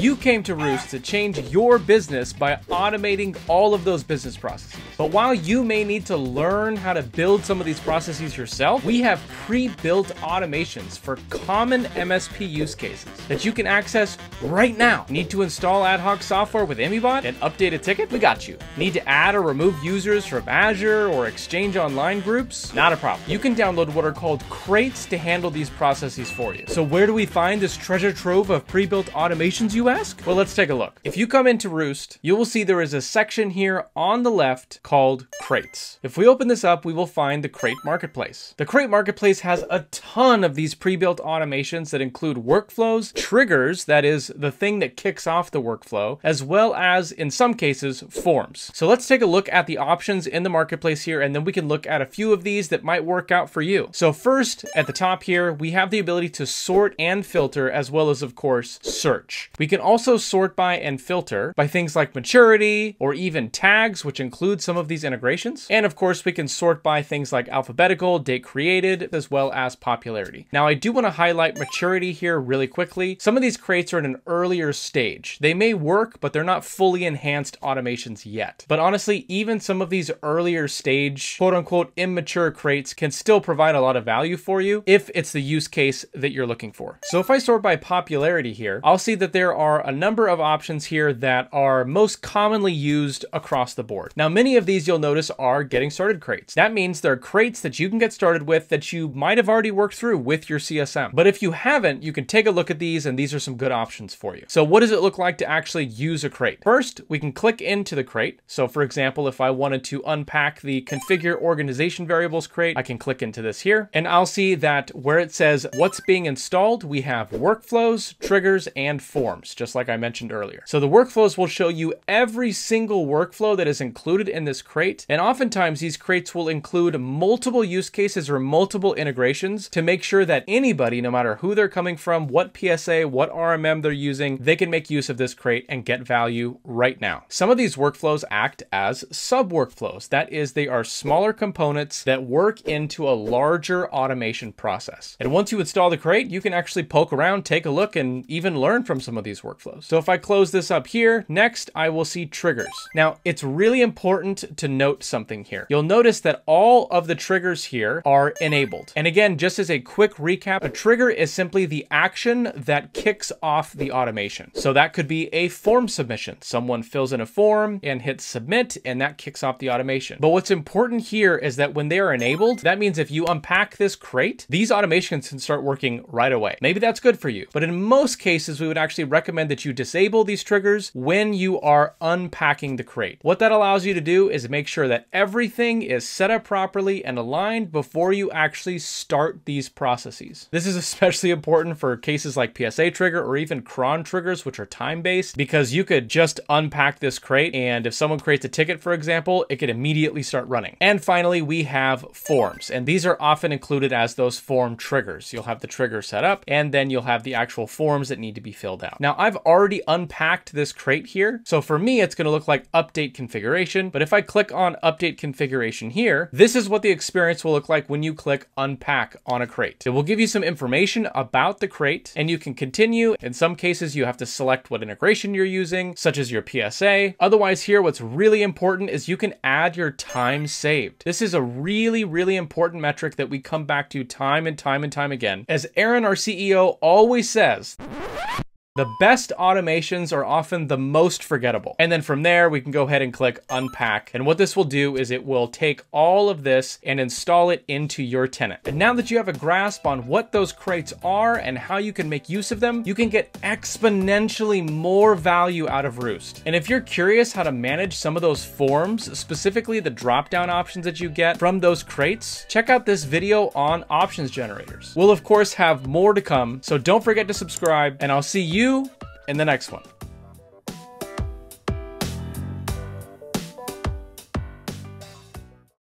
You came to Rewst to change your business by automating all of those business processes. But while you may need to learn how to build some of these processes yourself, we have pre-built automations for common MSP use cases that you can access right now. Need to install ad hoc software with ImmyBot and update a ticket? We got you. Need to add or remove users from Azure or Exchange Online groups? Not a problem. You can download what are called crates to handle these processes for you. So where do we find this treasure trove of pre-built automations, you ask? Well, let's take a look. If you come into Rewst, you will see there is a section here on the left called crates. If we open this up, we will find the crate marketplace. The crate marketplace has a ton of these pre-built automations that include workflows, triggers, that is the thing that kicks off the workflow, as well as in some cases, forms. So let's take a look at the options in the marketplace here, and then we can look at a few of these that might work out for you. So first, at the top here, we have the ability to sort and filter, as well as of course, search. We can also sort by and filter by things like maturity or even tags, which include some of these integrations integrations. And of course, we can sort by things like alphabetical, date created, as well as popularity. Now, I do want to highlight maturity here really quickly. Some of these crates are in an earlier stage. They may work, but they're not fully enhanced automations yet. But honestly, even some of these earlier stage, quote unquote, immature crates can still provide a lot of value for you if it's the use case that you're looking for. So if I sort by popularity here, I'll see that there are a number of options here that are most commonly used across the board. Now, many of these you'll notice notice are getting started crates. That means there are crates that you can get started with that you might have already worked through with your CSM. But if you haven't, you can take a look at these and these are some good options for you. So what does it look like to actually use a crate? First, we can click into the crate. So for example, if I wanted to unpack the configure organization variables crate, I can click into this here and I'll see that where it says what's being installed, we have workflows, triggers, and forms, just like I mentioned earlier. So the workflows will show you every single workflow that is included in this crate and oftentimes these crates will include multiple use cases or multiple integrations to make sure that anybody, no matter who they're coming from, what PSA, what RMM they're using, they can make use of this crate and get value right now. Some of these workflows act as sub workflows. That is, they are smaller components that work into a larger automation process. And once you install the crate, you can actually poke around, take a look, and even learn from some of these workflows. So if I close this up here, next I will see triggers. Now, it's really important to note note something here. You'll notice that all of the triggers here are enabled. And again, just as a quick recap, a trigger is simply the action that kicks off the automation. So that could be a form submission. Someone fills in a form and hits submit, and that kicks off the automation. But what's important here is that when they are enabled, that means if you unpack this crate, these automations can start working right away. Maybe that's good for you. But in most cases, we would actually recommend that you disable these triggers when you are unpacking the crate. What that allows you to do is make sure sure that everything is set up properly and aligned before you actually start these processes. This is especially important for cases like PSA trigger or even cron triggers, which are time-based, because you could just unpack this crate and if someone creates a ticket, for example, it could immediately start running. And finally, we have forms, and these are often included as those form triggers. You'll have the trigger set up, and then you'll have the actual forms that need to be filled out. Now, I've already unpacked this crate here, so for me, it's gonna look like update configuration, but if I click on update configuration here, this is what the experience will look like when you click unpack on a crate. It will give you some information about the crate and you can continue. In some cases, you have to select what integration you're using, such as your PSA. Otherwise here, what's really important is you can add your time saved. This is a really, really important metric that we come back to time and time and time again. As Aaron, our CEO, always says, the best automations are often the most forgettable. And then from there, we can go ahead and click unpack. And what this will do is it will take all of this and install it into your tenant. And now that you have a grasp on what those crates are and how you can make use of them, you can get exponentially more value out of Rewst. And if you're curious how to manage some of those forms, specifically the drop-down options that you get from those crates, check out this video on options generators. We'll of course have more to come, so don't forget to subscribe and I'll see you you in the next one.